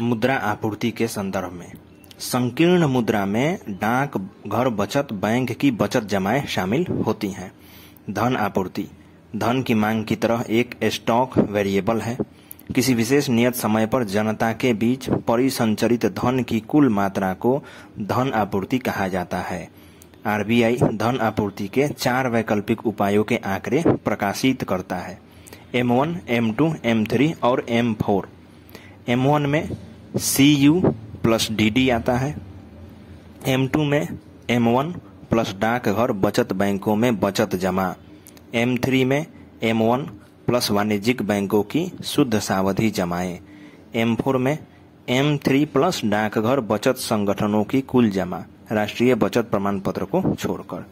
मुद्रा आपूर्ति के संदर्भ में। संकीर्ण मुद्रा में डाक घर बचत बैंक की बचत जमाएँ शामिल होती हैं। धन आपूर्ति। धन की मांग की तरह एक स्टॉक वेरिएबल है। किसी विशेष नियत समय पर जनता के बीच परिसंचरित धन की कुल मात्रा को धन आपूर्ति कहा जाता है। आरबीआई धन आपूर्ति के चार वैकल्पिक उपायों के आंकड़े प्रकाशित करता है। M1, M2, M3 और M4 M1 में C U plus D D आता है। एम टू में एम वन प्लस डाकघर बचत बैंकों में बचत जमा। एम थ्री में एम वन प्लस वाणिज्यिक बैंकों की शुद्ध सावधि जमाएँ। एम फोर में एम थ्री प्लस डाकघर बचत संगठनों की कुल जमा। राष्ट्रीय बचत प्रमाण पत्र को छोड़कर।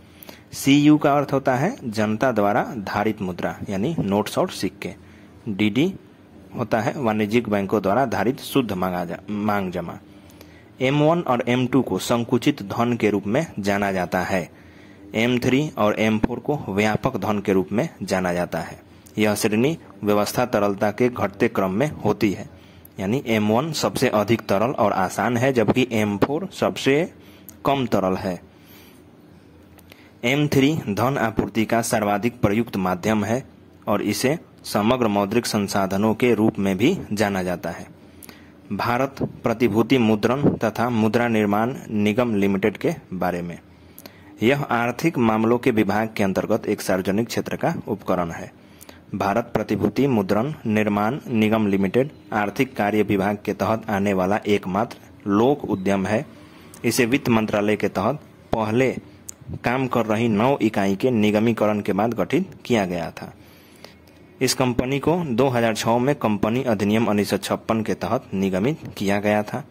सी यू का अर्थ होता है जनता द्वारा धारित मुद्रा, यानी नोट्स और सिक्के। डीडी होता है, वाणिज्यिक बैंकों द्वारा धारित शुद्ध मांग जमा। M1 और M2 को संकुचित धन के रूप में जाना जाता है। M3 और M4 को व्यापक धन के रूप में जाना जाता है। यह श्रेणी व्यवस्था तरलता के घटते क्रम में होती है। यानी M1 सबसे अधिक तरल और आसान है, जबकि M4 सबसे कम तरल है। M3 धन आपूर्ति का सर्वाधिक प्रयुक्त माध्यम है, और इसे समग्र मौद्रिक संसाधनों के रूप में भी जाना जाता है। भारत प्रतिभूति मुद्रण तथा मुद्रा निर्माण निगम लिमिटेड के बारे में। यह आर्थिक मामलों के विभाग के अंतर्गत एक सार्वजनिक क्षेत्र का उपकरण है। भारत प्रतिभूति मुद्रण निर्माण निगम लिमिटेड आर्थिक कार्य विभाग के तहत आने वाला एकमात्र लोक उद्यम है। इसे वित्त मंत्रालय के तहत पहले काम कर रही नौ इकाई के निगमीकरण के बाद गठित किया गया था। इस कंपनी को 2006 में कंपनी अधिनियम उन्नीस सौ छप्पन के तहत निगमित किया गया था।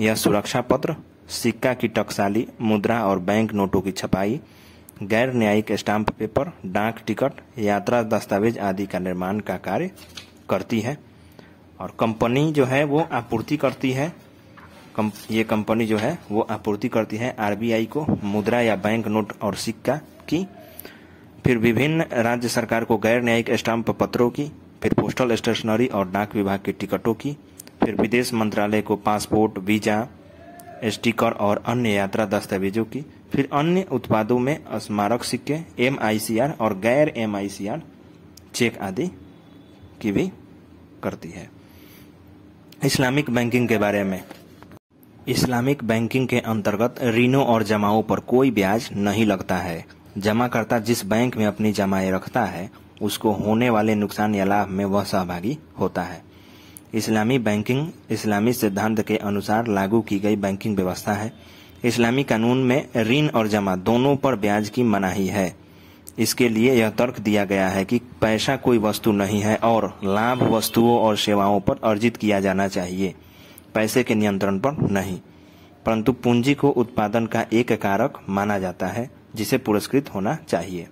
यह सुरक्षा पत्र सिक्का की टकसाली मुद्रा और बैंक नोटों की छपाई गैर न्यायिक स्टाम्प पेपर डाक टिकट यात्रा दस्तावेज़ आदि का निर्माण का कार्य करती है। और कंपनी जो है वो आपूर्ति करती है। कम, ये कंपनी जो है वो आपूर्ति करती है आरबीआई को मुद्रा या बैंक नोट और सिक्का की फिर विभिन्न राज्य सरकार को गैर न्यायिक स्टाम्प पत्रों की, फिर पोस्टल स्टेशनरी और डाक विभाग की टिकटों की, फिर विदेश मंत्रालय को पासपोर्ट वीज़ा स्टिकर और अन्य यात्रा दस्तावेजों की, फिर अन्य उत्पादों में स्मारक सिक्के एमआईसीआर और गैर एमआईसीआर चेक आदि की भी करती है। इस्लामिक बैंकिंग के बारे में। इस्लामिक बैंकिंग के अंतर्गत ऋणों और जमाओं पर कोई ब्याज नहीं लगता है। जमाकर्ता जिस बैंक में अपनी जमाएँ रखता है, उसको होने वाले नुकसान या लाभ में वह सहभागी होता है। इस्लामी बैंकिंग, इस्लामी सिद्धांत के अनुसार लागू की गई बैंकिंग व्यवस्था है। इस्लामी कानून में ऋण और जमा दोनों पर ब्याज की मनाही है। इसके लिए यह तर्क दिया गया है कि पैसा कोई वस्तु नहीं है और लाभ वस्तुओं और सेवाओं पर अर्जित किया जाना चाहिए। पैसे के नियंत्रण पर नहीं। परंतु पूंजी को उत्पादन का एक कारक माना जाता है। जिसे पुरस्कृत होना चाहिए।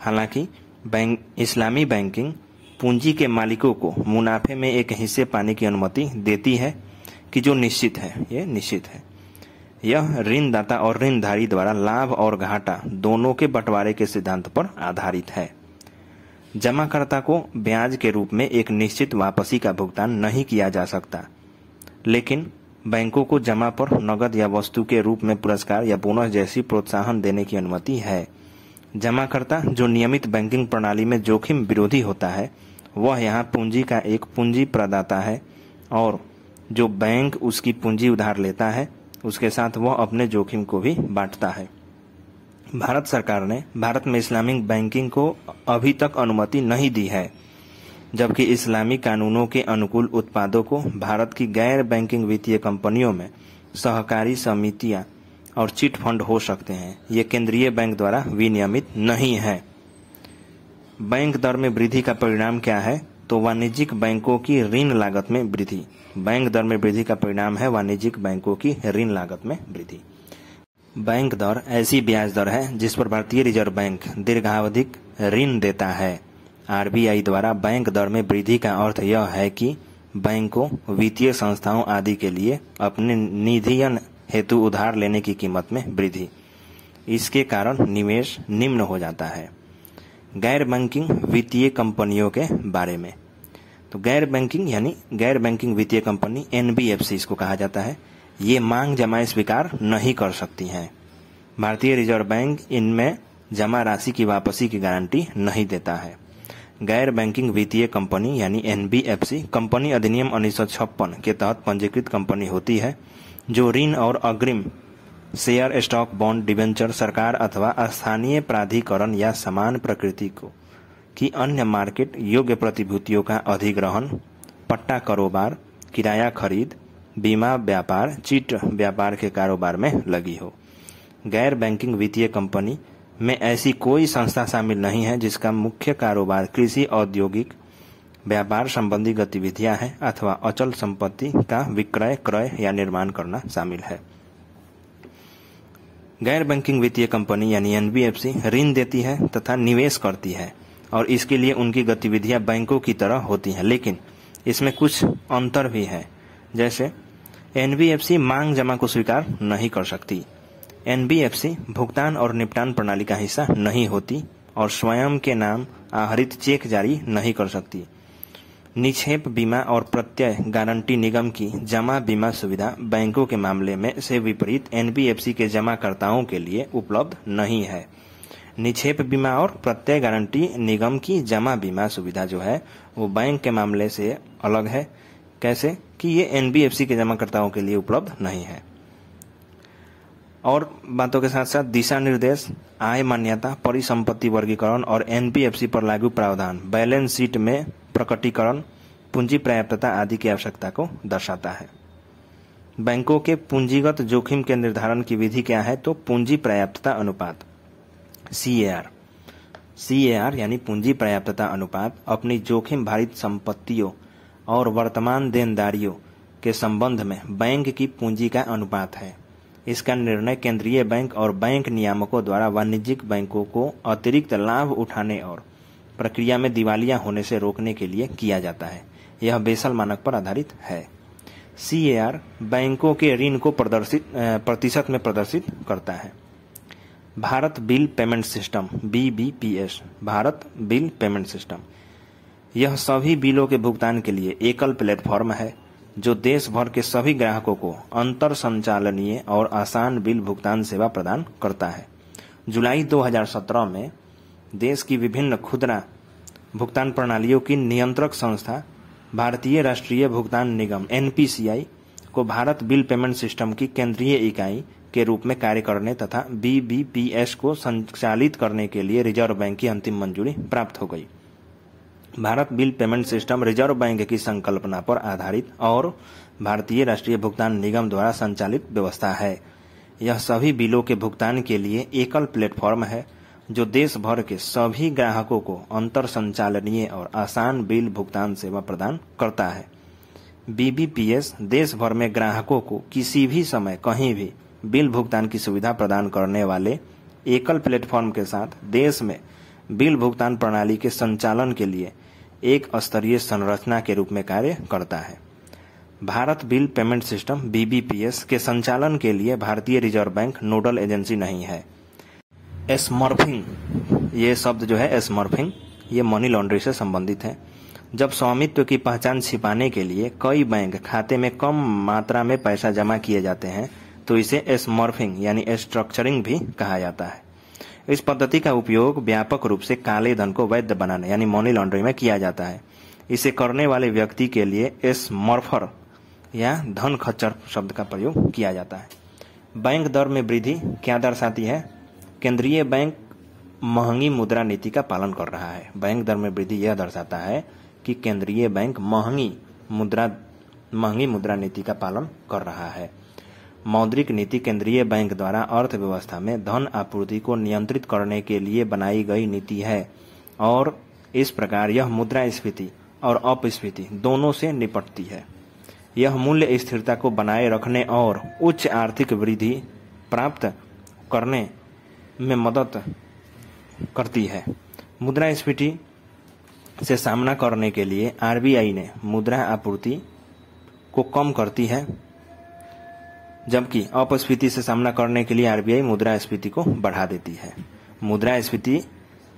हालाँकि, बैंक, इस्लामी बैंकिंग पूंजी के मालिकों को मुनाफे में एक हिस्से पाने की अनुमति देती है कि जो निश्चित है, ये निश्चित है। यह ऋणदाता और ऋणधारी द्वारा लाभ और घाटा दोनों के बंटवारे के सिद्धांत पर आधारित है। जमाकर्ता को ब्याज के रूप में एक निश्चित वापसी का भुगतान नहीं किया जा सकता, लेकिन बैंकों को जमा पर नगद या वस्तु के रूप में पुरस्कार या बोनस जैसी प्रोत्साहन देने की अनुमति है। जमाकर्ता जो नियमित बैंकिंग प्रणाली में जोखिम विरोधी होता है, वह यहाँ पूंजी का एक पूंजी प्रदाता है और जो बैंक उसकी पूंजी उधार लेता है, उसके साथ वह अपने जोखिम को भी बांटता है। भारत सरकार ने, भारत में इस्लामिक बैंकिंग को अभी तक अनुमति नहीं दी है। जबकि इस्लामी कानूनों के अनुकूल उत्पादों को भारत की गैर बैंकिंग वित्तीय कंपनियों में सहकारी समितियाँ और चिट फंड हो सकते हैं। ये केंद्रीय बैंक द्वारा विनियमित नहीं है। बैंक दर में वृद्धि का परिणाम क्या है? तो वाणिज्यिक बैंकों की ऋण लागत में वृद्धि। बैंक दर में वृद्धि का परिणाम है वाणिज्यिक बैंकों की ऋण लागत में वृद्धि। बैंक दर ऐसी ब्याज दर है जिस पर भारतीय रिज़र्व बैंक दीर्घावधिक ऋण देता है। आरबीआई द्वारा बैंक दर में वृद्धि का अर्थ यह है कि बैंकों, वित्तीय संस्थाओं आदि के लिए अपने निधियन हेतु उधार लेने की कीमत में वृद्धि। इसके कारण निवेश निम्न हो जाता है। गैर बैंकिंग वित्तीय कंपनियों के बारे में। तो गैर बैंकिंग यानी गैर बैंकिंग वित्तीय कंपनी एनबीएफसी इसको कहा जाता है। ये मांग जमा स्वीकार नहीं कर सकती हैं। भारतीय रिज़र्व बैंक इनमें जमा राशि की वापसी की गारंटी नहीं देता है। गैर बैंकिंग वित्तीय कंपनी यानी एनबीएफसी कंपनी अधिनियम उन्नीस सौ छप्पन के तहत पंजीकृत कंपनी होती है, जो ऋण और अग्रिम शेयर, स्टॉक, बॉन्ड डिवेंचर सरकार अथवा स्थानीय प्राधिकरण या समान प्रकृति को, की अन्य मार्केट योग्य प्रतिभूतियों का अधिग्रहण, पट्टा कारोबार, किराया खरीद, बीमा व्यापार, चिट व्यापार के कारोबार में लगी हो। गैर बैंकिंग वित्तीय कंपनी में ऐसी कोई संस्था शामिल नहीं है जिसका मुख्य कारोबार कृषि, औद्योगिक, व्यापार संबंधी गतिविधियाँ हैं अथवा अचल संपत्ति का विक्रय, क्रय या निर्माण करना शामिल है। गैर बैंकिंग वित्तीय कंपनी यानी एनबीएफसी ऋण देती है तथा निवेश करती है और इसके लिए उनकी गतिविधियाँ बैंकों की तरह होती हैं, लेकिन इसमें कुछ अंतर भी है। जैसे एनबीएफसी मांग जमा को स्वीकार नहीं कर सकती। एनबीएफसी भुगतान और निपटान प्रणाली का हिस्सा नहीं होती और स्वयं के नाम आहरित चेक जारी नहीं कर सकती। निक्षेप बीमा और प्रत्यय गारंटी निगम की जमा बीमा सुविधा बैंकों के मामले में से विपरीत एनबीएफसी के जमाकर्ताओं के लिए उपलब्ध नहीं है। निक्षेप बीमा और प्रत्यय गारंटी निगम की जमा बीमा सुविधा जो है, वो बैंक के मामले से अलग है। कैसे? कि ये एनबीएफसी के जमाकर्ताओं के लिए उपलब्ध नहीं है। और बातों के साथ साथ दिशा निर्देश आय मान्यता, परिसंपत्ति वर्गीकरण और एनपीएफसी पर लागू प्रावधान, बैलेंस शीट में प्रकटीकरण, पूंजी पर्याप्तता आदि की आवश्यकता को दर्शाता है। बैंकों के पूंजीगत जोखिम के निर्धारण की विधि क्या है? तो पूंजी पर्याप्तता अनुपात, सी A R. C A R यानी पूंजी पर्याप्तता अनुपात, अपनी जोखिम भारित संपत्तियों और वर्तमान देनदारियों के संबंध में बैंक की पूंजी का अनुपात है। इसका निर्णय केंद्रीय बैंक और बैंक नियामकों द्वारा वाणिज्यिक बैंकों को अतिरिक्त लाभ उठाने और प्रक्रिया में दिवालिया होने से रोकने के लिए किया जाता है। यह बेसल मानक पर आधारित है। सीएआर बैंकों के ऋण को प्रदर्शित प्रतिशत में प्रदर्शित करता है। Bharat bill payment system BBPS Bharat bill payment system. यह सभी बिलों के भुगतान के लिए एकल प्लेटफॉर्म है। जो देश भर के सभी ग्राहकों को अंतर संचालनीय और आसान बिल भुगतान सेवा प्रदान करता है। जुलाई 2017 में देश की विभिन्न खुदरा भुगतान प्रणालियों की नियंत्रक संस्था, भारतीय राष्ट्रीय भुगतान निगम एनपीसीआई, को भारत बिल पेमेंट सिस्टम की केंद्रीय इकाई के रूप में कार्य करने तथा बीबीपीएस को संचालित करने के लिए रिज़र्व बैंक की अंतिम मंजूरी प्राप्त हो गई। Bharat bill payment system reserve bank की संकल्पना पर आधारित और भारतीय राष्ट्रीय भुगतान निगम द्वारा संचालित व्यवस्था है। यह सभी बिलों के भुगतान के लिए एकल प्लेटफॉर्म है, जो देश भर के सभी ग्राहकों को अंतर संचालनीय और आसान बिल भुगतान सेवा प्रदान करता है। बीबीपीएस देश भर में ग्राहकों को किसी भी समय कहीं भी बिल भुगतान की सुविधा प्रदान करने वाले एकल प्लेटफॉर्म के साथ देश में बिल भुगतान प्रणाली के संचालन के लिए एक स्तरीय संरचना के रूप में कार्य करता है। Bharat bill payment system BBPS के संचालन के लिए भारतीय रिज़र्व बैंक नोडल एजेंसी नहीं है। एसमर्फिंग, ये शब्द जो है एसमर्फिंग, ये मनी लॉन्ड्री से संबंधित है। जब स्वामित्व की पहचान छिपाने के लिए कई बैंक खाते में कम मात्रा में पैसा जमा किए जाते हैं तो इसे एसमर्फिंग यानी स्ट्रक्चरिंग भी कहा जाता है। इस पद्धति का उपयोग व्यापक रूप से काले धन को वैध बनाने, यानी मनी लॉन्ड्रिंग में किया जाता है। इसे करने वाले व्यक्ति के लिए एस मर्फर या धन खच्चर शब्द का प्रयोग किया जाता है। बैंक दर में वृद्धि, क्या दर्शाती है? केंद्रीय बैंक महँगी मुद्रा नीति का पालन कर रहा है। बैंक दर में वृद्धि यह दर्शाता है कि केंद्रीय बैंक महँगी मुद्रा महँगी मुद्रा नीति का पालन कर रहा है। मौद्रिक नीति केंद्रीय बैंक द्वारा अर्थव्यवस्था में धन आपूर्ति को नियंत्रित करने के लिए बनाई गई नीति है। और इस प्रकार यह मुद्रा स्फीति और अपस्फीति दोनों से निपटती है। यह मूल्य स्थिरता को बनाए रखने और उच्च आर्थिक वृद्धि प्राप्त करने में मदद करती है। मुद्रा स्फीति से सामना करने के लिए आरबीआई ने मुद्रा आपूर्ति को कम करती है। जबकि अपस्फीति से सामना करने के लिए आरबीआई मुद्रा स्फीति को बढ़ा देती है। मुद्रा स्फीति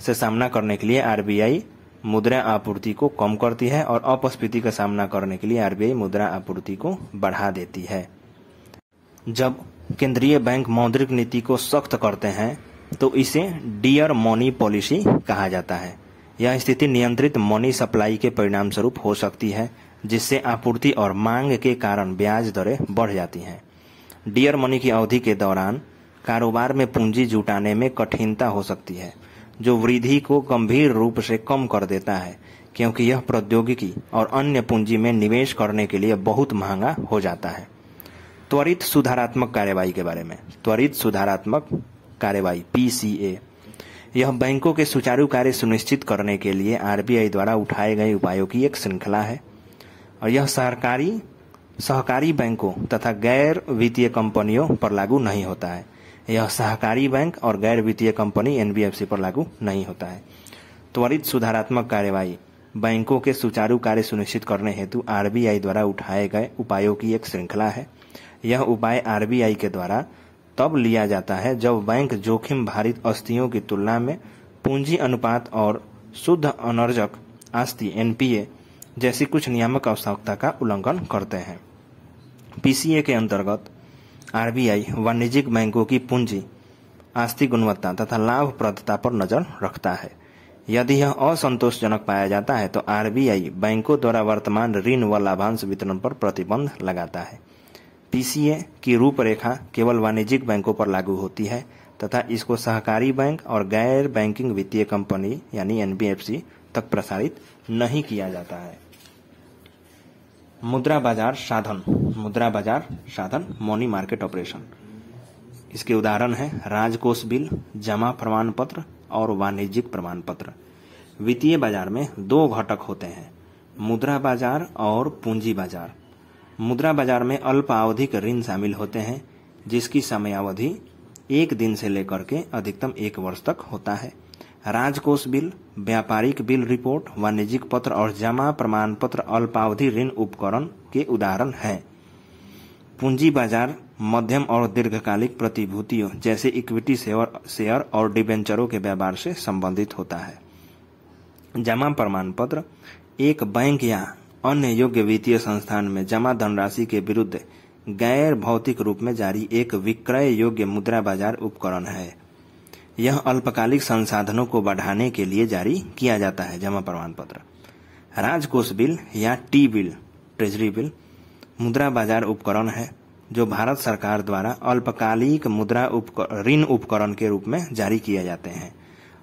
से सामना करने के लिए आरबीआई मुद्रा आपूर्ति को कम करती है और अपस्फीति का सामना करने के लिए आरबीआई मुद्रा आपूर्ति को बढ़ा देती है। जब केंद्रीय बैंक मौद्रिक नीति को सख्त करते हैं तो इसे डियर मनी पॉलिसी कहा जाता है। यह स्थिति नियंत्रित मनी सप्लाई के परिणाम स्वरूप हो सकती है, जिससे आपूर्ति और मांग के कारण ब्याज दरें बढ़ जाती हैं। डियर मनी की अवधि के दौरान कारोबार में पूंजी जुटाने में कठिनता हो सकती है, जो वृद्धि को गंभीर रूप से कम कर देता है, क्योंकि यह प्रौद्योगिकी और अन्य पूंजी में निवेश करने के लिए बहुत महँगा हो जाता है। त्वरित सुधारात्मक कार्यवाही के बारे में। त्वरित सुधारात्मक कार्यवाही, पीसीए। यह बैंकों के सुचारू कार्य सुनिश्चित करने के लिए आरबीआई द्वारा उठाए गए उपायों की एक श्रृंखला है, और यह सरकारी सहकारी बैंकों तथा गैर वित्तीय कंपनियों पर लागू नहीं होता है। यह सहकारी बैंक और गैर वित्तीय कंपनी एनबीएफसी पर लागू नहीं होता है। त्वरित सुधारात्मक कार्यवाही, बैंकों के सुचारू कार्य सुनिश्चित करने हेतु आरबीआई द्वारा उठाए गए उपायों की एक श्रृंखला है। यह उपाय आरबीआई के द्वारा तब लिया जाता है जब बैंक जोखिम भारित अस्थियों की तुलना में पूंजी अनुपात और शुद्ध अनर्जक आस्ति एनपीए जैसी कुछ नियामक आवश्यकता का उल्लंघन करते हैं। पीसीए के अंतर्गत आरबीआई वाणिज्यिक बैंकों की पूंजी आस्ति गुणवत्ता तथा लाभप्रदता पर नज़र रखता है। यदि यह असंतोषजनक पाया जाता है तो आरबीआई बैंकों द्वारा वर्तमान ऋण व लाभांश वितरण पर प्रतिबंध लगाता है। पीसीए की रूपरेखा केवल वाणिज्यिक बैंकों पर लागू होती है, तथा इसको सहकारी बैंक और गैर बैंकिंग वित्तीय कंपनी यानी एनबीएफसी तक प्रसारित नहीं किया जाता है। मुद्रा बाज़ार साधन, मुद्रा बाज़ार साधन मनी मार्केट ऑपरेशन इसके उदाहरण है, राजकोष बिल, जमा प्रमाण पत्र और वाणिज्यिक प्रमाण पत्र वित्तीय बाज़ार में दो घटक होते हैं, मुद्रा बाज़ार और पूंजी बाज़ार। मुद्रा बाज़ार में अल्पावधिक ऋण शामिल होते हैं, जिसकी समयावधि एक दिन से लेकर के अधिकतम एक वर्ष तक होता है। राजकोष बिल व्यापारिक बिल रिपोर्ट, वाणिज्यिक पत्र और जमा प्रमाण पत्र अल्पावधि ऋण उपकरण के उदाहरण हैं। पूंजी बाज़ार, मध्यम और दीर्घकालिक प्रतिभूतियों जैसे इक्विटी शेयर और डिबेंचरों के व्यापार से संबंधित होता है। जमा प्रमाण पत्र एक बैंक या अन्य योग्य वित्तीय संस्थान में जमा धनराशि के विरुद्ध गैर भौतिक रूप में जारी एक विक्रय योग्य मुद्रा बाज़ार उपकरण है। यह अल्पकालिक संसाधनों को बढ़ाने के लिए जारी किया जाता है, जमा प्रमाण पत्र राजकोष बिल या टी बिल, ट्रेजरी बिल, मुद्रा बाज़ार उपकरण है, जो भारत सरकार द्वारा अल्पकालिक मुद्रा ऋण उपकरण के रूप में जारी किए जाते हैं।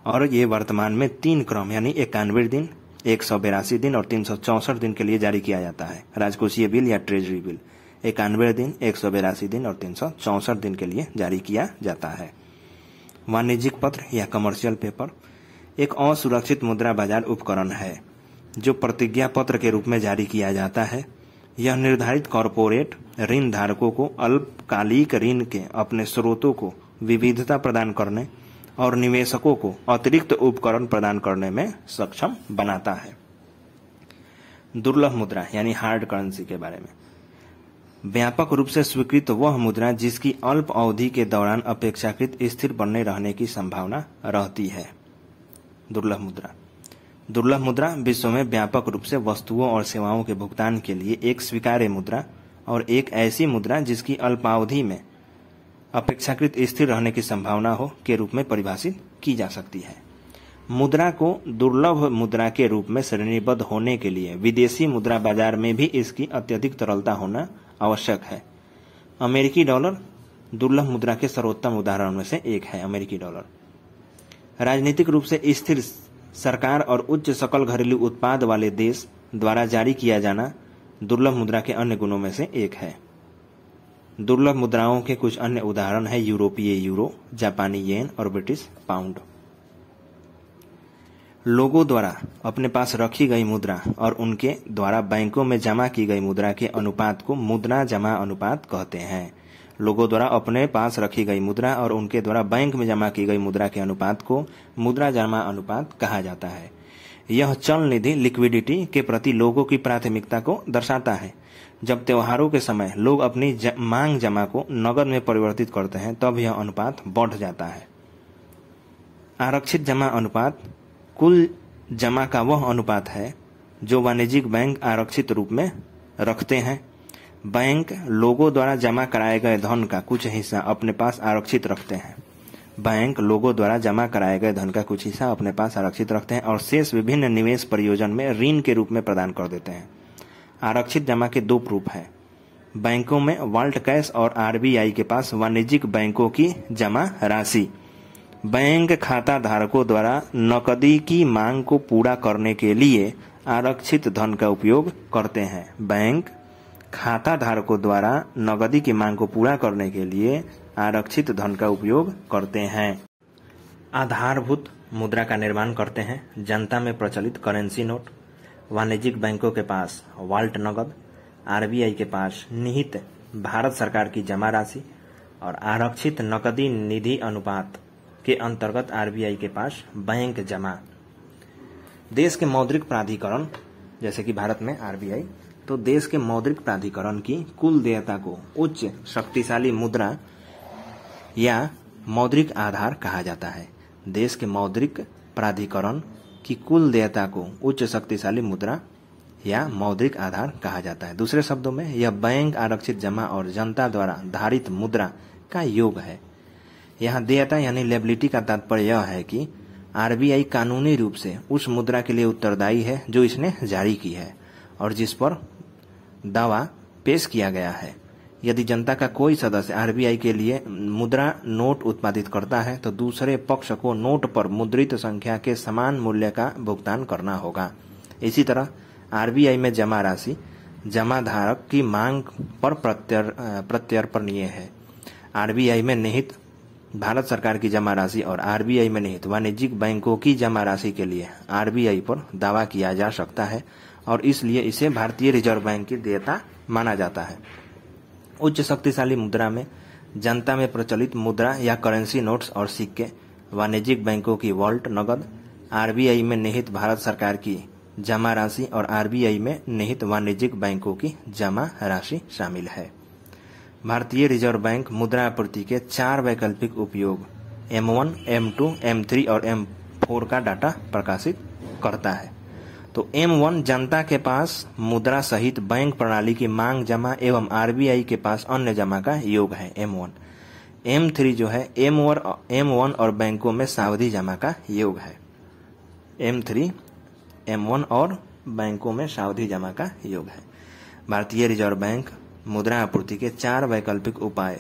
और ये वर्तमान में तीन क्रम, यानी इक्यानवे दिन, एक सौ बेरासी दिन और तीन सौ चौसठ दिन के लिए जारी किया जाता है। राजकोषीय बिल या ट्रेजरी बिल, इक्यानवे दिन, एक सौ बेरासी दिन और तीन सौ चौसठ दिन के लिए जारी किया जाता है। वाणिज्यिक पत्र या कमर्शियल पेपर एक असुरक्षित मुद्रा बाज़ार उपकरण है, जो प्रतिज्ञा पत्र के रूप में जारी किया जाता है। यह निर्धारित कॉरपोरेट ऋण धारकों को अल्पकालिक ऋण के अपने स्रोतों को विविधता प्रदान करने और निवेशकों को अतिरिक्त उपकरण प्रदान करने में सक्षम बनाता है। दुर्लभ मुद्रा, यानी हार्ड करेंसी के बारे में। व्यापक रूप से स्वीकृत वह मुद्रा जिसकी अल्प अवधि के दौरान अपेक्षाकृत स्थिर बने रहने की संभावना रहती है। दुर्लभ मुद्रा। दुर्लभ मुद्रा विश्व में व्यापक रूप से वस्तुओं और सेवाओं के भुगतान के लिए एक स्वीकार्य मुद्रा और एक ऐसी मुद्रा जिसकी अल्पावधि में अपेक्षाकृत स्थिर रहने की संभावना हो के रूप में परिभाषित की जा सकती है। मुद्रा को दुर्लभ मुद्रा के रूप में श्रेणीबद्ध होने के लिए विदेशी मुद्रा बाज़ार में भी इसकी अत्यधिक तरलता होना आवश्यक है। अमेरिकी डॉलर दुर्लभ मुद्रा के सर्वोत्तम उदाहरण में से एक है, अमेरिकी डॉलर। राजनीतिक रूप से स्थिर सरकार और उच्च सकल घरेलू उत्पाद वाले देश द्वारा जारी किया जाना दुर्लभ मुद्रा के अन्य गुणों में से एक है। दुर्लभ मुद्राओं के कुछ अन्य उदाहरण है, यूरोपीय यूरो, जापानी येन और ब्रिटिश पाउंड। लोगों द्वारा अपने पास रखी गई मुद्रा और उनके द्वारा बैंकों में जमा की गई मुद्रा के अनुपात को मुद्रा जमा अनुपात कहते हैं। लोगों द्वारा अपने पास रखी गई मुद्रा और उनके द्वारा बैंक में जमा की गई मुद्रा के अनुपात को मुद्रा जमा अनुपात कहा जाता है। यह चल निधि लिक्विडिटी के प्रति लोगों की प्राथमिकता को दर्शाता है। जब त्योहारों के समय लोग अपनी ज, मांग जमा को नगद में परिवर्तित करते हैं तब यह अनुपात बढ़ जाता है। आरक्षित जमा अनुपात कुल जमा का वह अनुपात है जो वाणिज्यिक बैंक आरक्षित रूप में रखते हैं। बैंक लोगों द्वारा जमा कराए गए धन का कुछ हिस्सा अपने पास आरक्षित रखते हैं। बैंक लोगों द्वारा जमा कराए गए धन का कुछ हिस्सा अपने पास आरक्षित रखते हैं और शेष विभिन्न निवेश परियोजन में ऋण के रूप में प्रदान कर देते हैं। आरक्षित जमा के दो रूप हैं। बैंकों में वाल्ट कैश और आरबीआई के पास वाणिज्यिक बैंकों की जमा राशि। बैंक खाता धारकों द्वारा नकदी की मांग को पूरा करने के लिए आरक्षित धन का उपयोग करते हैं। बैंक खाता धारकों द्वारा नकदी की मांग को पूरा करने के लिए आरक्षित धन का उपयोग करते हैं। आधारभूत मुद्रा का निर्माण करते हैं। जनता में प्रचलित करेंसी नोट, वाणिज्यिक बैंकों के पास वाल्ट नगद, आरबीआई के पास निहित भारत सरकार की जमा राशि और आरक्षित नकदी निधि अनुपात के अंतर्गत आरबीआई के पास बैंक जमा। देश के मौद्रिक प्राधिकरण, जैसे कि भारत में आरबीआई तो देश के मौद्रिक प्राधिकरण की कुल देयता को उच्च शक्तिशाली मुद्रा या मौद्रिक आधार कहा जाता है। देश के मौद्रिक प्राधिकरण की कुल देयता को उच्च शक्तिशाली मुद्रा या मौद्रिक आधार कहा जाता है। दूसरे शब्दों में, यह बैंक आरक्षित जमा और जनता द्वारा धारित मुद्रा का योग है। यहाँ देयता यानी लेबिलिटी का तात्पर्य यह है कि आरबीआई कानूनी रूप से उस मुद्रा के लिए उत्तरदायी है जो इसने जारी की है और जिस पर दावा पेश किया गया है। यदि जनता का कोई सदस्य आरबीआई के लिए मुद्रा नोट उत्पादित करता है तो दूसरे पक्ष को नोट पर मुद्रित संख्या के समान मूल्य का भुगतान करना होगा। इसी तरह आरबीआई में जमा राशि जमा धारक की मांग पर प्रत्यर्पणीय है। आरबीआई में निहित भारत सरकार की जमा राशि और आरबीआई में निहित वाणिज्यिक बैंकों की जमा राशि के लिए आरबीआई पर दावा किया जा सकता है और इसलिए इसे भारतीय रिज़र्व बैंक की देयता माना जाता है। उच्च शक्तिशाली मुद्रा में, जनता में प्रचलित मुद्रा या करेंसी नोट्स और सिक्के, वाणिज्यिक बैंकों की वॉल्ट नगद, आरबीआई में निहित भारत सरकार की जमा राशि और आरबीआई में निहित वाणिज्यिक बैंकों की जमा राशि शामिल है। भारतीय रिज़र्व बैंक मुद्रा आपूर्ति के चार वैकल्पिक उपयोग M one M two M three और एम फोर का डाटा प्रकाशित करता है। तो एम वन जनता के पास मुद्रा सहित बैंक प्रणाली की मांग जमा एवं आरबीआई के पास अन्य जमा का योग है एम वन एम थ्री जो है एम वन एम वन और बैंकों में सावधि जमा का योग है। एम थ्री एम वन और बैंकों में सावधि जमा का योग है। भारतीय रिज़र्व बैंक मुद्रा आपूर्ति के चार वैकल्पिक उपाय,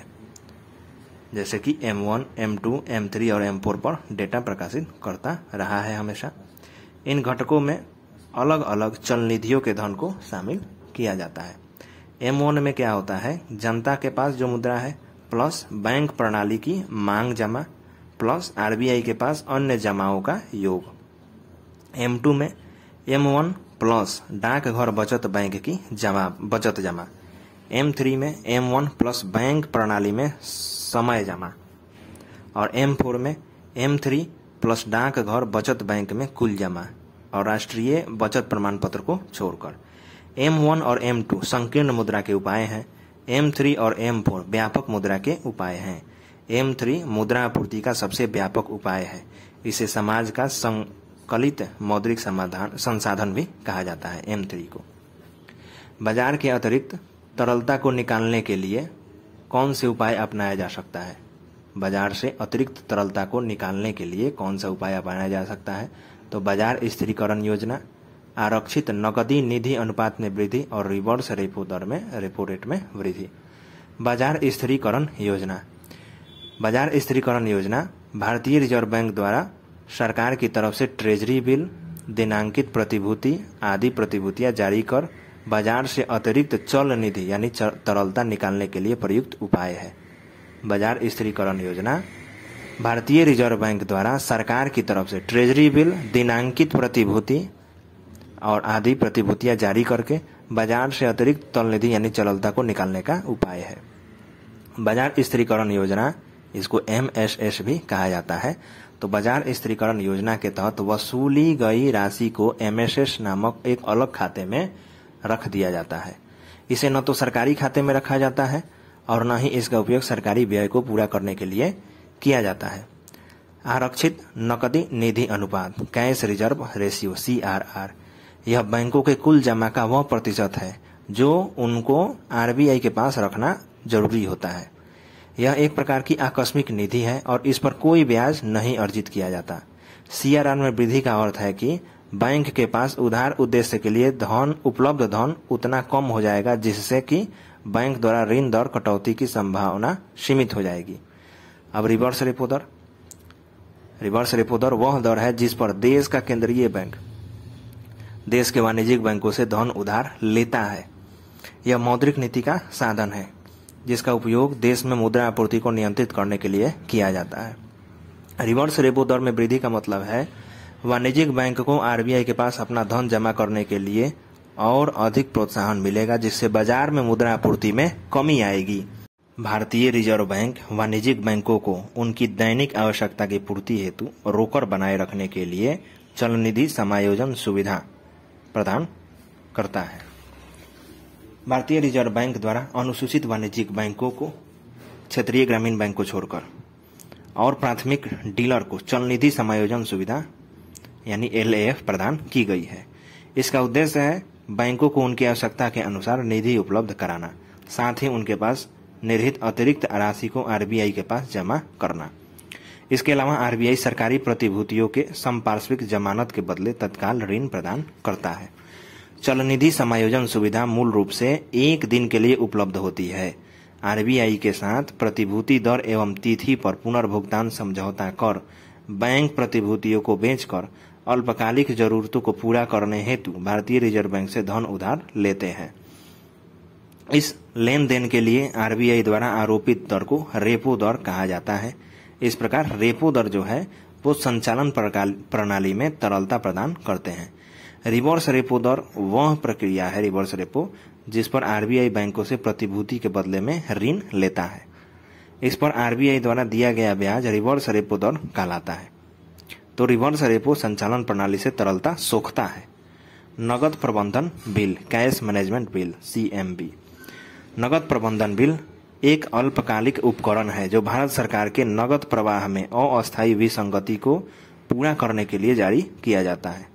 जैसे कि M one M two M three और एम फोर पर डेटा प्रकाशित करता रहा है हमेशा। इन घटकों में अलग अलग चल निधियों के धन को शामिल किया जाता है। एम वन में क्या होता है? जनता के पास जो मुद्रा है प्लस बैंक प्रणाली की मांग जमा प्लस आरबीआई के पास अन्य जमाओं का योग। एम टू में एम वन प्लस डाकघर बचत बैंक की जमा, बचत जमा। एम थ्री में एम वन प्लस बैंक प्रणाली में समय जमा। और एम फोर में एम थ्री प्लस डाकघर बचत बैंक में कुल जमा। और राष्ट्रीय बचत प्रमाण पत्र को छोड़कर। एम वन और एम टू संकीर्ण मुद्रा के उपाय हैं। एम थ्री और एम फोर व्यापक मुद्रा के उपाय हैं। एम थ्री मुद्रा आपूर्ति का सबसे व्यापक उपाय है। इसे समाज का संकलित मौद्रिक समाधान, संसाधन भी कहा जाता है एम थ्री को। बाज़ार के अतिरिक्त तरलता को निकालने के लिए कौन से उपाय अपनाया जा सकता है? बाज़ार से अतिरिक्त तरलता को निकालने के लिए कौन सा उपाय अपनाया जा सकता है? तो बाज़ार स्थिरीकरण योजना, आरक्षित नकदी निधि अनुपात में वृद्धि और रिवर्स रेपो दर में, रेपो रेट में वृद्धि। बाज़ार स्थिरीकरण योजना। बाज़ार स्थिरीकरण योजना, भारतीय रिज़र्व बैंक द्वारा सरकार की तरफ़ से ट्रेजरी बिल, दिनांकित प्रतिभूति आदि प्रतिभूतियाँ जारी कर बाज़ार से अतिरिक्त चल निधि यानी तरलता निकालने के लिए प्रयुक्त उपाय है। बाज़ार स्थिरीकरण योजना। भारतीय रिज़र्व बैंक द्वारा सरकार की तरफ़ से ट्रेजरी बिल, दिनांकित प्रतिभूति और आदि प्रतिभूतियाँ जारी करके बाज़ार से अतिरिक्त तल निधि यानी चललता को निकालने का उपाय है। बाज़ार स्थिरीकरण योजना, इसको एम एस एस भी कहा जाता है। तो बाज़ार स्थिरीकरण योजना के तहत वसूली गई राशि को एमएसएस नामक एक अलग खाते में रख दिया जाता है। इसे न तो सरकारी खाते में रखा जाता है और न ही इसका उपयोग सरकारी व्यय को पूरा करने के लिए किया जाता है। आरक्षित नकदी निधि अनुपात, कैश रिज़र्व रेशियो, सीआरआर। यह बैंकों के कुल जमा का वह प्रतिशत है जो उनको आरबीआई के पास रखना ज़रूरी होता है। यह एक प्रकार की आकस्मिक निधि है और इस पर कोई ब्याज नहीं अर्जित किया जाता। सीआरआर में वृद्धि का अर्थ है कि बैंक के पास उधार उद्देश्य के लिए धन, उपलब्ध धन उतना कम हो जाएगा, जिससे कि बैंक द्वारा ऋण दर कटौती की संभावना सीमित हो जाएगी। अब रिवर्स रेपो दर। रिवर्स रेपो दर वह दर है जिस पर देश का केंद्रीय बैंक, देश के वाणिज्यिक बैंकों से धन उधार लेता है। यह मौद्रिक नीति का साधन है, जिसका उपयोग देश में मुद्रा आपूर्ति को नियंत्रित करने के लिए किया जाता है। रिवर्स रेपो दर में वृद्धि का मतलब है वाणिज्यिक बैंक को आरबीआई के पास अपना धन जमा करने के लिए और अधिक प्रोत्साहन मिलेगा, जिससे बाज़ार में मुद्रा आपूर्ति में कमी आएगी। भारतीय रिज़र्व बैंक वाणिज्यिक बैंकों को उनकी दैनिक आवश्यकता की पूर्ति हेतु रोकर बनाए रखने के लिए चल निधि समायोजन सुविधा प्रदान करता है। भारतीय रिज़र्व बैंक द्वारा अनुसूचित वाणिज्यिक बैंकों को क्षेत्रीय ग्रामीण बैंक को छोड़कर और प्राथमिक डीलर को चल निधि समायोजन सुविधा यानी एल प्रदान की गई है। इसका उद्देश्य है बैंकों को उनकी आवश्यकता के अनुसार निधि उपलब्ध कराना, साथ ही उनके पास निर्हित अतिरिक्त राशि को आरबीआई के पास जमा करना। इसके अलावा आरबीआई सरकारी प्रतिभूतियों के संपार्श्विक जमानत के बदले तत्काल ऋण प्रदान करता है। चल निधि समायोजन सुविधा मूल रूप से एक दिन के लिए उपलब्ध होती है। आरबीआई के साथ प्रतिभूति दर एवं तिथि पर पुनर्भुगतान समझौता कर बैंक प्रतिभूतियों को बेचकर अल्पकालिक जरूरतों को पूरा करने हेतु भारतीय रिज़र्व बैंक से धन उधार लेते हैं। इस लेन देन के लिए आरबीआई द्वारा आरोपित दर को रेपो दर कहा जाता है। इस प्रकार रेपो दर जो है, वो संचालन प्रणाली में तरलता प्रदान करते हैं। रिवर्स रेपो दर वह प्रक्रिया है, रिवर्स रेपो, जिस पर आरबीआई बैंकों से प्रतिभूति के बदले में ऋण लेता है। इस पर आरबीआई द्वारा दिया गया ब्याज रिवर्स रेपो दर कहलाता है। तो रिवर्स रेपो संचालन प्रणाली से तरलता सोखता है। नगद प्रबंधन bill, cash management bill CMB नगद प्रबंधन बिल एक अल्पकालिक उपकरण है जो भारत सरकार के नगद प्रवाह में अस्थायी विसंगति को पूरा करने के लिए जारी किया जाता है।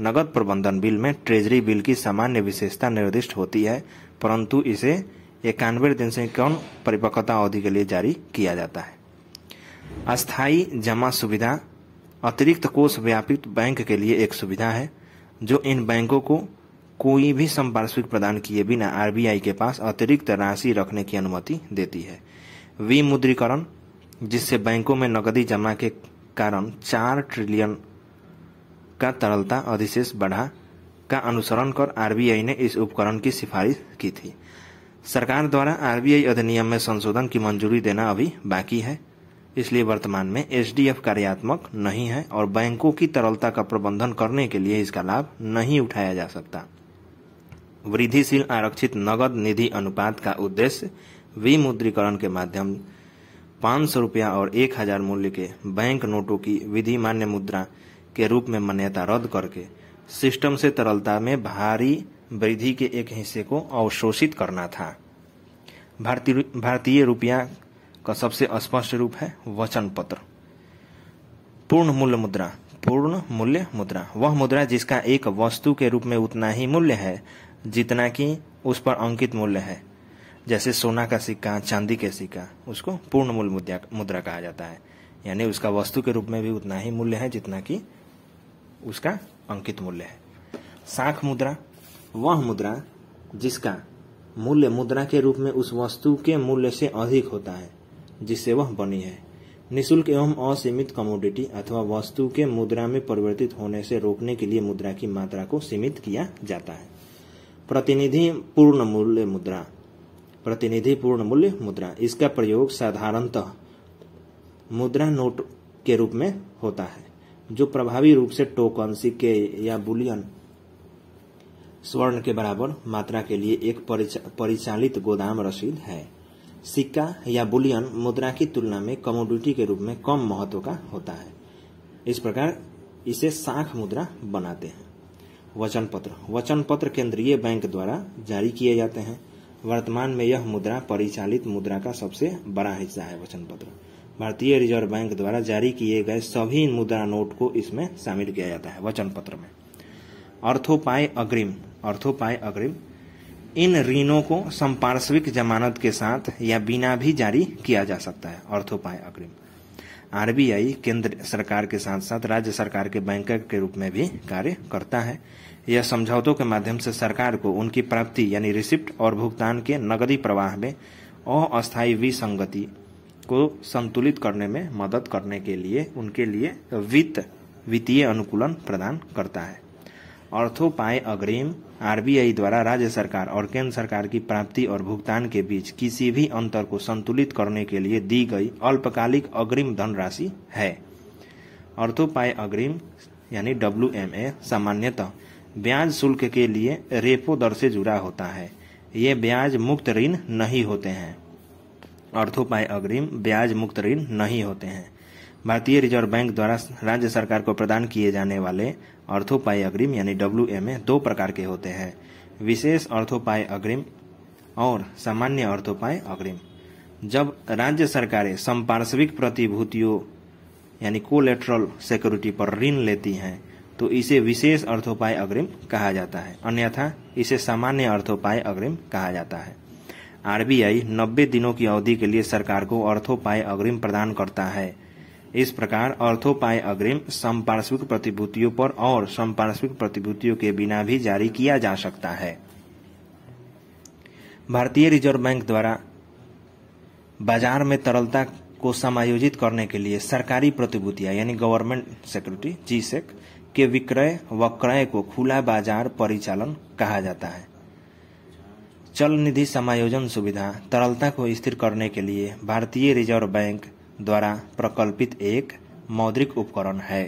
नगद प्रबंधन बिल में ट्रेजरी बिल की सामान्य विशेषता निर्दिष्ट होती है, परंतु इसे इक्यानवे दिन से कम परिपक्वता अवधि के लिए जारी किया जाता है। अस्थायी जमा सुविधा अतिरिक्त कोष व्यापित बैंक के लिए एक सुविधा है, जो इन बैंकों को कोई भी संपार्श्विक प्रदान किए बिना आरबीआई के पास अतिरिक्त राशि रखने की अनुमति देती है। विमुद्रीकरण, जिससे बैंकों में नकदी जमा के कारण चार ट्रिलियन का तरलता अधिशेष बढ़ा का अनुसरण कर आरबीआई ने इस उपकरण की सिफारिश की थी। सरकार द्वारा आरबीआई अधिनियम में संशोधन की मंजूरी देना अभी बाकी है। इसलिए वर्तमान में एसडीएफ कार्यात्मक नहीं है और बैंकों की तरलता का प्रबंधन करने के लिए इसका लाभ नहीं उठाया जा सकता। वृद्धिशील आरक्षित नगद निधि अनुपात का उद्देश्य विमुद्रीकरण के माध्यम पाँच सौ रूपया और एक हज़ार मूल्य के बैंक नोटों की विधि मान्य मुद्रा के रूप में मान्यता रद्द करके सिस्टम से तरलता में भारी वृद्धि के एक हिस्से को अवशोषित करना था। भारतीय रुपया का सबसे स्पष्ट रूप है वचन पत्र। पूर्ण मूल्य मुद्रा, पूर्ण मूल्य मुद्रा। वह मुद्रा जिसका एक वस्तु के रूप में उतना ही मूल्य है, जितना कि उस पर अंकित मूल्य है। जैसे सोना का सिक्का, चांदी के सिक्का, उसको पूर्ण मूल्य मुद्रा कहा जाता है। यानी उसका वस्तु के रूप में भी उतना ही मूल्य है, जितना कि उसका अंकित मूल्य है। साख मुद्रा, वह मुद्रा जिसका मूल्य मुद्रा के रूप में उस वस्तु के मूल्य से अधिक होता है जिससे वह बनी है। निशुल्क एवं असीमित कमोडिटी अथवा वस्तु के मुद्रा में परिवर्तित होने से रोकने के लिए मुद्रा की मात्रा को सीमित किया जाता है। प्रतिनिधि पूर्ण मूल्य मुद्रा। प्रतिनिधि पूर्ण मूल्य मुद्रा। इसका प्रयोग साधारणतः मुद्रा नोट के रूप में होता है, जो प्रभावी रूप से टोकन सिक्के या बुलियन स्वर्ण के बराबर मात्रा के लिए एक परिचालित गोदाम रसीद है। सिक्का या बुलियन मुद्रा की तुलना में कमोडिटी के रूप में कम महत्व का होता है। इस प्रकार इसे साख मुद्रा बनाते हैं। वचन पत्र वचन पत्र केंद्रीय बैंक द्वारा जारी किए जाते हैं। वर्तमान में यह मुद्रा परिचालित मुद्रा का सबसे बड़ा हिस्सा है वचन पत्र भारतीय रिज़र्व बैंक द्वारा जारी किए गए सभी मुद्रा नोट को इसमें शामिल किया जाता है वचन पत्र में। अर्थोपाय अग्रिम। अर्थोपाय अग्रिम। इन ऋणों को संपार्श्विक जमानत के साथ या बिना भी जारी किया जा सकता है। अर्थोपाय अग्रिम। आरबीआई केंद्र सरकार के साथ साथ राज्य सरकार के बैंक के रूप में भी कार्य करता है। यह समझौतों के माध्यम से सरकार को उनकी प्राप्ति यानी रिसिप्ट और भुगतान के नगदी प्रवाह में अस्थायी विसंगति को संतुलित करने में मदद करने के लिए, उनके लिए वित्त, वित्तीय अनुकूलन प्रदान करता है। अर्थोपाय अग्रिम। आरबीआई द्वारा राज्य सरकार और केंद्र सरकार की प्राप्ति और भुगतान के बीच किसी भी अंतर को संतुलित करने के लिए दी गई अल्पकालिक अग्रिम धनराशि है। अर्थोपाय अग्रिम, यानी डब्ल्यू एम ए, सामान्यतः ब्याज शुल्क के लिए रेपो दर से जुड़ा होता है। ये ब्याज मुक्त ऋण नहीं होते हैं। अर्थोपाय अग्रिम, ब्याज मुक्त ऋण नहीं होते हैं। भारतीय रिज़र्व बैंक द्वारा राज्य सरकार को प्रदान किए जाने वाले अर्थोपाय अग्रिम, यानी डब्ल्यू एम दो प्रकार के होते हैं। विशेष अर्थोपाय अग्रिम और सामान्य अर्थोपाय अग्रिम। जब राज्य सरकारें संपार्श्विक प्रतिभूतियों, यानी कोलेट्रल सिक्योरिटी पर ऋण लेती हैं तो इसे विशेष अर्थोपाय अग्रिम कहा जाता है। अन्यथा इसे सामान्य अर्थोपाय अग्रिम कहा जाता है। आरबीआई 90 दिनों की अवधि के लिए सरकार को अर्थोपाय अग्रिम प्रदान करता है। इस प्रकार अर्थोपाय अग्रिम संपार्श्विक प्रतिभूतियों पर और संपार्श्विक प्रतिभूतियों के बिना भी जारी किया जा सकता है। भारतीय रिज़र्व बैंक द्वारा बाज़ार में तरलता को समायोजित करने के लिए सरकारी प्रतिभूतियाँ, यानी गवर्नमेंट सिक्योरिटी जीसेक के विक्रय व क्रय को खुला बाज़ार परिचालन कहा जाता है। चल निधि समायोजन सुविधा, तरलता को स्थिर करने के लिए भारतीय रिज़र्व बैंक द्वारा प्रकल्पित एक मौद्रिक उपकरण है।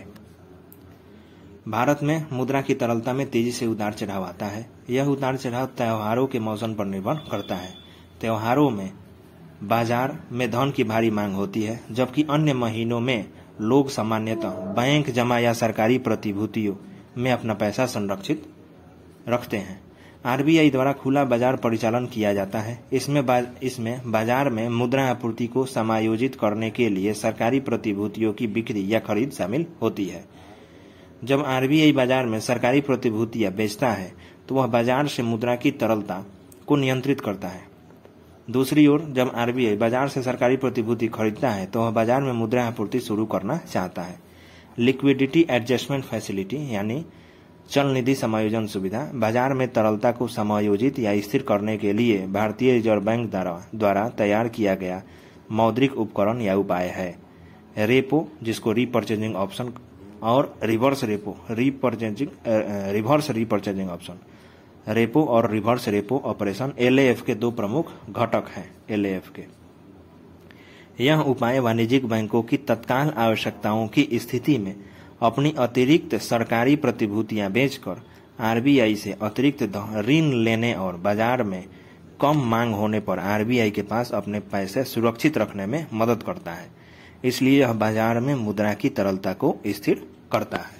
भारत में मुद्रा की तरलता में तेज़ी से उतार चढ़ाव आता है। यह उतार चढ़ाव त्योहारों के मौसम पर निर्भर करता है। त्योहारों में बाज़ार में धन की भारी मांग होती है, जबकि अन्य महीनों में लोग सामान्यतः बैंक जमा या सरकारी प्रतिभूतियों में अपना पैसा संरक्षित रखते हैं। आरबीआई द्वारा खुला बाज़ार परिचालन किया जाता है। इसमें बा, इसमें बाज़ार में मुद्रा आपूर्ति को समायोजित करने के लिए सरकारी प्रतिभूतियों की बिक्री या खरीद शामिल होती है। जब आरबीआई बाज़ार में सरकारी प्रतिभूतियाँ बेचता है तो वह बाज़ार से मुद्रा की तरलता को नियंत्रित करता है। दूसरी ओर जब आरबीआई बाज़ार से सरकारी प्रतिभूति खरीदता है तो वह बाज़ार में मुद्रा आपूर्ति शुरू करना चाहता है। लिक्विडिटी एडजस्टमेंट फैसिलिटी यानी चल निधि समायोजन सुविधा, बाज़ार में तरलता को समायोजित या स्थिर करने के लिए भारतीय रिज़र्व बैंक द्वारा तैयार किया गया मौद्रिक उपकरण या उपाय है। रेपो, जिसको रीपर्चेजिंग ऑप्शन और reverse repo repurchasing reverse repurchasing option repo और रिवर्स रेपो ऑपरेशन एलएएफ के दो प्रमुख घटक हैं एल के। यह उपाय वाणिज्यिक बैंकों की तत्काल आवश्यकताओं की स्थिति में अपनी अतिरिक्त सरकारी प्रतिभूतियाँ बेचकर आरबीआई से अतिरिक्त ऋण लेने और बाज़ार में कम मांग होने पर आरबीआई के पास अपने पैसे सुरक्षित रखने में मदद करता है। इसलिए यह बाज़ार में मुद्रा की तरलता को स्थिर करता है।